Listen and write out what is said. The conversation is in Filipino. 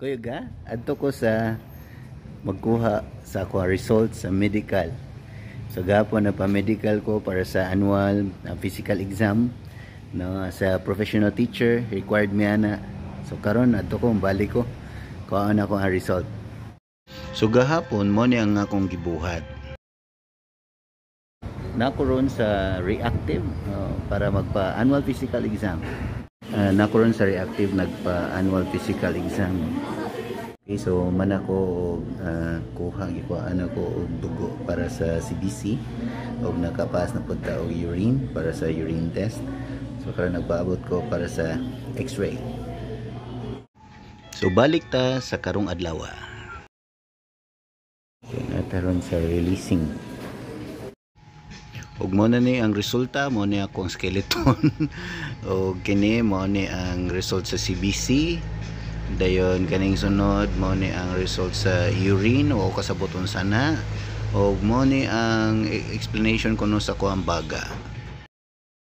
Kuya ga, adto ko sa magkuha sa ako result sa medical. So gapon na pa medical ko para sa annual uh, physical exam no sa professional teacher required mi ana. So karon adto ko balik ko kuha na ko ang result. So gahapon mo ni ang akong gibuhat. Nakuron sa reactive uh, para magpa annual physical exam. Uh, nakuron sa reactive nagpa annual physical exam. Okay, so man ako uh, kuha gikuhaan ako og dugo para sa CBC og nakapas na punta og urine para sa urine test. So karon nagpaabot ko para sa X-ray. So balik ta sa karong adlaw. Okay, nataron sa releasing ug mo na ni ang resulta mo ni akong skeleton. Ug kini mo ni ang result sa CBC dayon kaning sunod mo ni ang result sa urine o kasabuton sana. Ug mo ni ang explanation kuno sa kuang baga